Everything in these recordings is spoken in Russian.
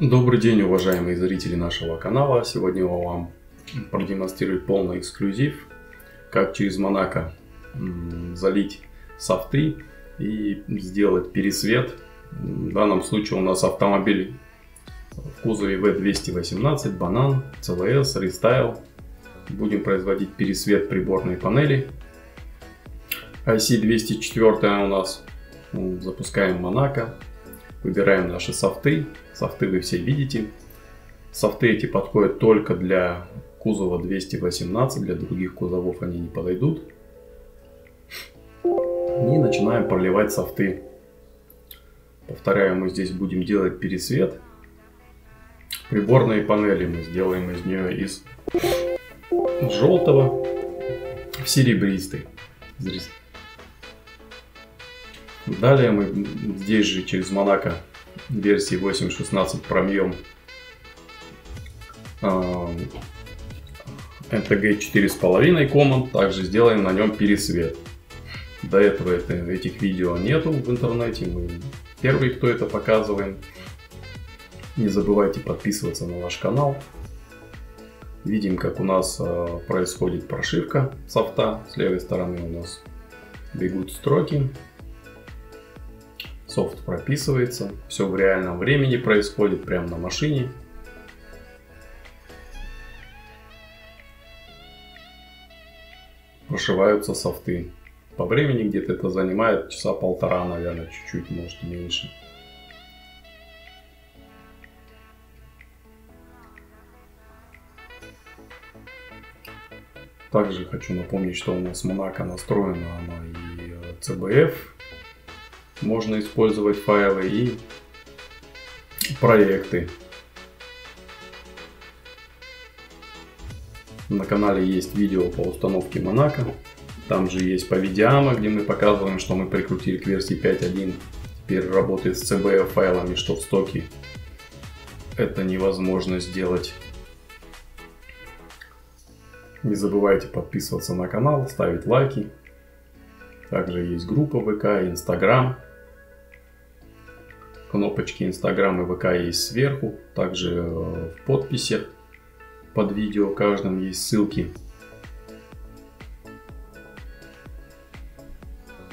Добрый день, уважаемые зрители нашего канала. Сегодня я вам продемонстрирую полный эксклюзив, как через Монако залить софты и сделать пересвет. В данном случае у нас автомобиль в кузове V218, Банан, CLS, Restyle. Будем производить пересвет приборной панели. IC204 у нас. Запускаем Монако. Выбираем наши софты. Софты вы все видите. Софты эти подходят только для кузова 218, для других кузовов они не подойдут. И начинаем проливать софты. Повторяю, мы здесь будем делать пересвет. Приборные панели мы сделаем из нее из желтого в серебристый. Далее мы здесь же через Монако версии 8.16 промьем NTG 4.5 Common. Также сделаем на нем пересвет. До этого это, этих видео нету в интернете. Мы первые, кто это показываем. Не забывайте подписываться на наш канал. Видим, как у нас э, происходит прошивка софта. С левой стороны у нас бегут строки. Софт прописывается. Все в реальном времени происходит прямо на машине. Прошиваются софты. По времени где-то это занимает часа полтора, наверное, чуть-чуть, может меньше. Также хочу напомнить, что у нас Монако настроена она и CBF. Можно использовать файлы и проекты. На канале есть видео по установке Монако. Там же есть по видеама, где мы показываем, что мы прикрутили к версии 5.1. Теперь работает с CBF файлами, что в стоке это невозможно сделать. Не забывайте подписываться на канал, ставить лайки. Также есть группа ВК, Инстаграм. Кнопочки Инстаграм и ВК есть сверху. Также э, в подписях под видео каждом есть ссылки.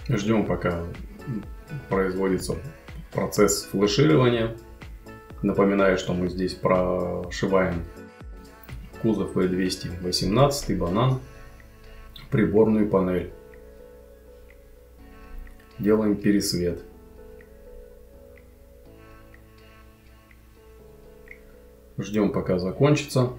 Ждем пока производится процесс флеширования. Напоминаю, что мы здесь прошиваем кузов E218, банан, приборную панель. Делаем пересвет. Ждем пока закончится.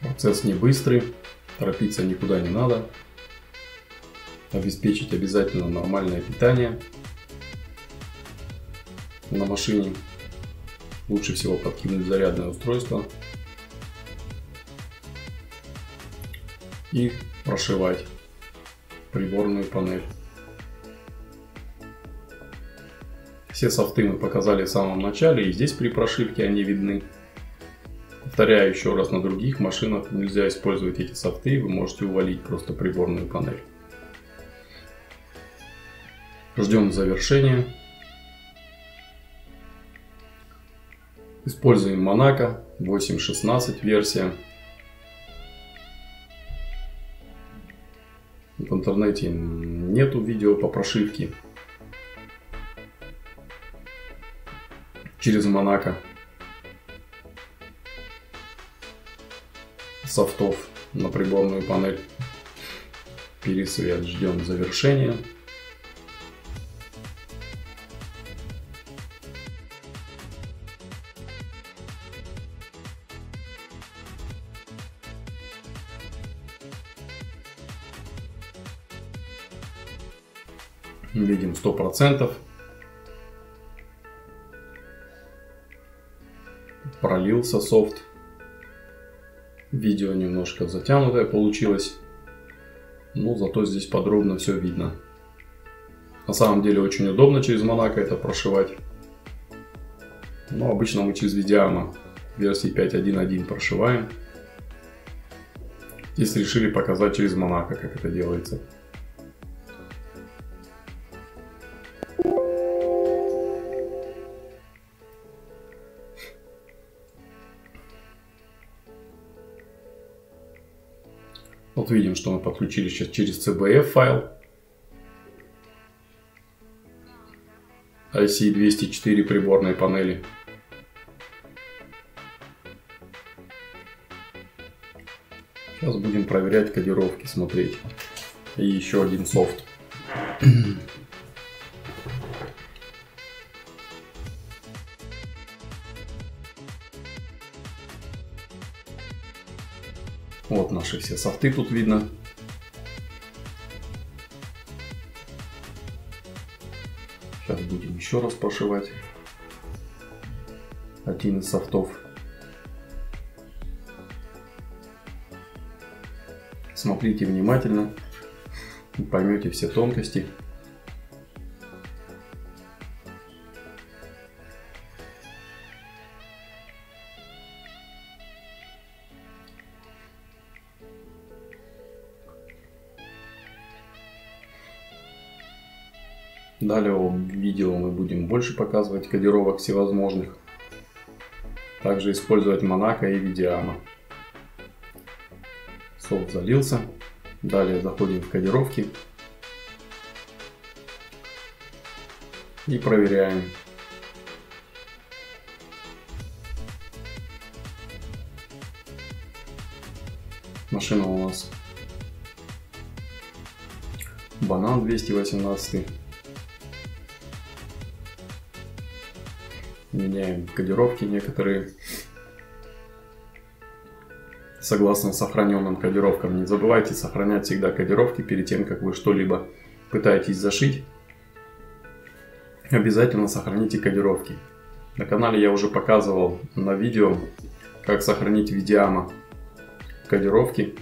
Процесс не быстрый. Торопиться никуда не надо. Обеспечить обязательно нормальное питание на машине. Лучше всего подкинуть зарядное устройство. И прошивать приборную панель. Все софты мы показали в самом начале, и здесь при прошивке они видны. Повторяю еще раз, на других машинах нельзя использовать эти софты, вы можете увалить просто приборную панель. Ждем завершения. Используем Monaco 8.16 версия. В интернете нету видео по прошивке через Monaco. софтов на приборную панель. Пересвет ждем завершения. Видим сто процентов. Пролился софт. Видео немножко затянутое получилось. Но зато здесь подробно все видно. На самом деле очень удобно через Монако это прошивать. Но обычно мы через Видиама версии 5.1.1 прошиваем. Здесь решили показать через Монако, как это делается. Вот видим, что мы подключили сейчас через CBF файл. IC204 приборной панели. Сейчас будем проверять кодировки, смотреть. И еще один софт. Вот наши все софты тут видно. Сейчас будем еще раз прошивать один из софтов. Смотрите внимательно поймете все тонкости. Далее в видео мы будем больше показывать кодировок всевозможных. Также использовать Монако и Видиама. Софт залился. Далее заходим в кодировки. И проверяем. Машина у нас Банан 218 меняем кодировки некоторые согласно сохраненным кодировкам. Не забывайте сохранять всегда кодировки перед тем, как вы что-либо пытаетесь зашить. Обязательно сохраните кодировки. На канале я уже показывал на видео, как сохранить видеама кодировки.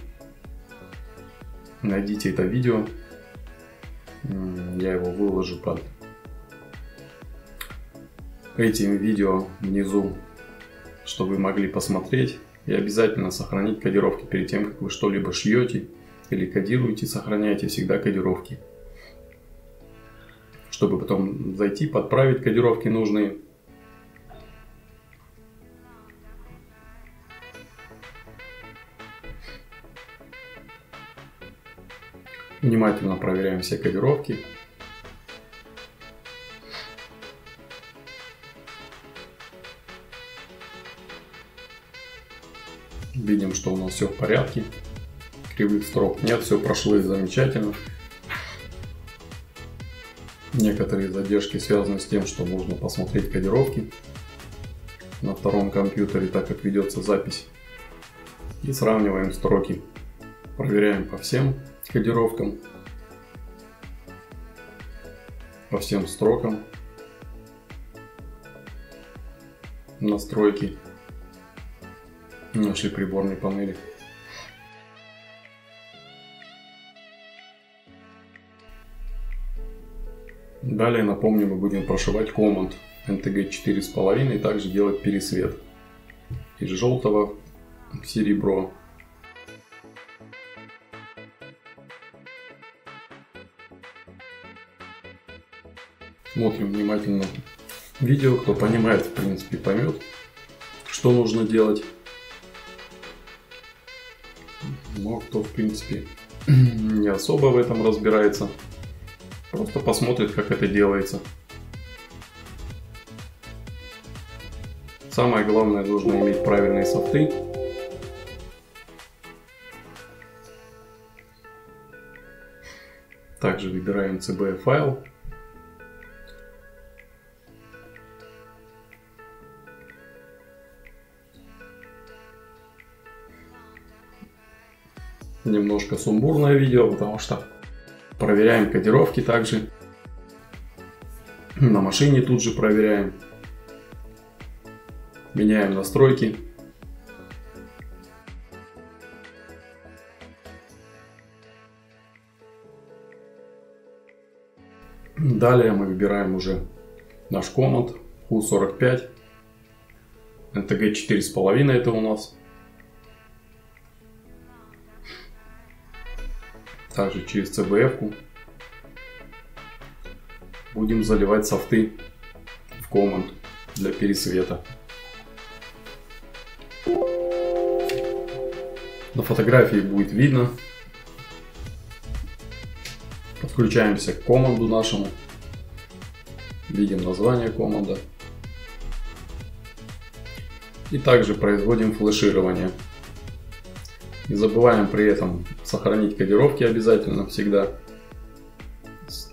Найдите это видео. Я его выложу под этим видео внизу, чтобы вы могли посмотреть. И обязательно сохранить кодировки перед тем, как вы что-либо шьете или кодируете, сохраняйте всегда кодировки. Чтобы потом зайти, подправить кодировки нужные. Внимательно проверяем все кодировки. Что у нас все в порядке. Кривых строк нет, все прошло замечательно. Некоторые задержки связаны с тем, что нужно посмотреть кодировки на втором компьютере, так как ведется запись. И сравниваем строки. Проверяем по всем кодировкам, по всем строкам настройки нашей приборной панели. Далее, напомню, мы будем прошивать команд NTG 4.5 и также делать пересвет из желтого в серебро. Смотрим внимательно видео, кто понимает, в принципе, поймет, что нужно делать но кто, в принципе, не особо в этом разбирается, просто посмотрит, как это делается. Самое главное, нужно иметь правильные софты. Также выбираем CB файл. Немножко сумбурное видео, потому что проверяем кодировки также. На машине тут же проверяем. Меняем настройки. Далее мы выбираем уже наш команд U45. NTG 4,5 это у нас. Также через CBF будем заливать софты в команд для пересвета. На фотографии будет видно. Подключаемся к команду нашему. Видим название команда. И также производим флеширование. Не забываем при этом сохранить кодировки обязательно всегда.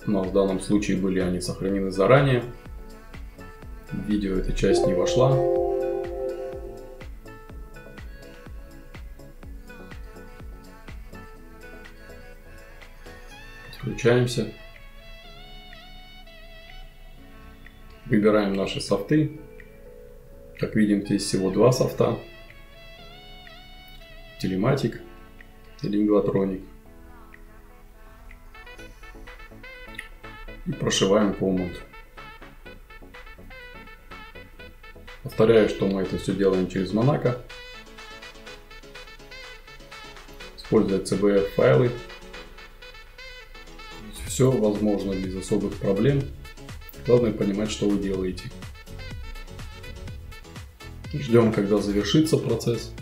У нас в данном случае были они сохранены заранее. В видео эта часть не вошла. Подключаемся. Выбираем наши софты. Как видим, здесь всего два софта. Телематик и лингватроник. И прошиваем комнат. Повторяю, что мы это все делаем через Monaco. Используя CBF файлы. Все возможно без особых проблем. Главное понимать, что вы делаете. Ждем, когда завершится процесс.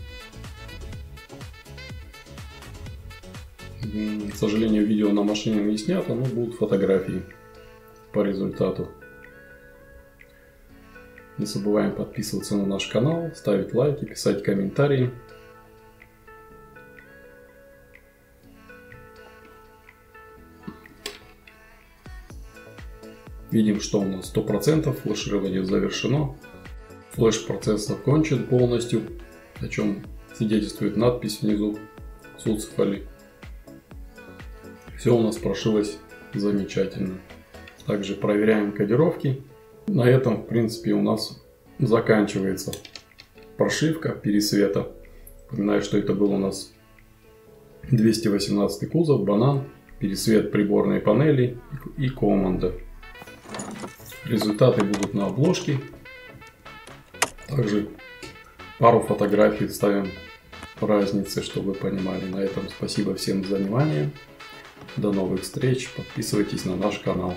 К сожалению, видео на машине не снято, но будут фотографии по результату. Не забываем подписываться на наш канал, ставить лайки, писать комментарии. Видим, что у нас 100% флеширование завершено. Флеш процесс закончен полностью, о чем свидетельствует надпись внизу Суцфали. Все у нас прошилось замечательно. Также проверяем кодировки. На этом, в принципе, у нас заканчивается прошивка пересвета. Напоминаю, что это был у нас 218 кузов, банан, пересвет приборной панели и команда. Результаты будут на обложке. Также пару фотографий ставим разницы, чтобы вы понимали. На этом спасибо всем за внимание. До новых встреч. Подписывайтесь на наш канал.